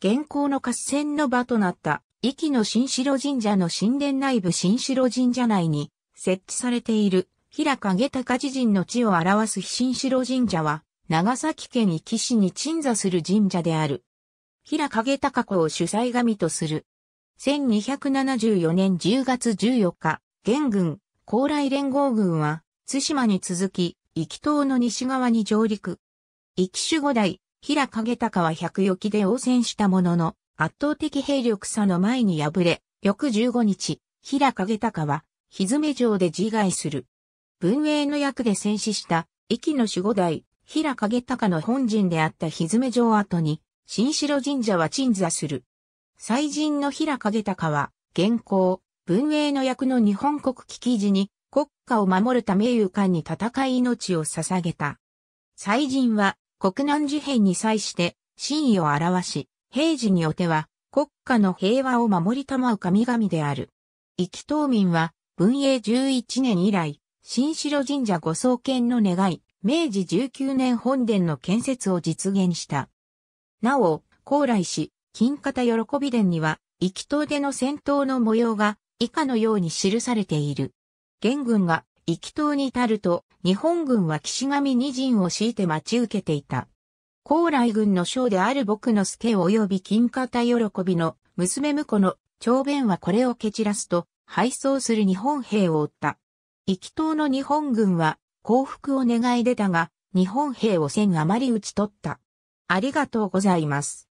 現行の合戦の場となった、壱岐の新城神社の神殿内部新城神社内に設置されている、平影高知人の地を表す新城神社は、長崎県壱岐市に鎮座する神社である。平影高子を主催神とする。1274年10月14日、元軍、高麗連合軍は、津島に続き、壱岐島の西側に上陸。壱岐守護代、平影高は百余期で応戦したものの、圧倒的兵力差の前に敗れ、翌15日、平影高は、ひずめ城で自害する。文営の役で戦死した、壱岐の守護代、平影高の本陣であったひずめ城跡に、新城神社は鎮座する。祭神の平影高は、現行、文営の役の日本国危機時に国家を守るため勇敢に戦い命を捧げた。祭神は国難事変に際して真意を表し、平時によっては国家の平和を守りたまう神々である。壱岐島民は文永11年以来、新城神社ご創建の願い、明治19年本殿の建設を実現した。なお、高麗市、金方喜び殿には、壱岐島での戦闘の模様が以下のように記されている。元軍が壱岐島に至ると、日本軍は岸上二陣を敷いて待ち受けていた。高麗軍の将である僕の助及び金方喜びの娘婿の長弁はこれを蹴散らすと、敗走する日本兵を追った。壱岐島の日本軍は降伏を願い出たが、日本兵を千余り討ち取った。ありがとうございます。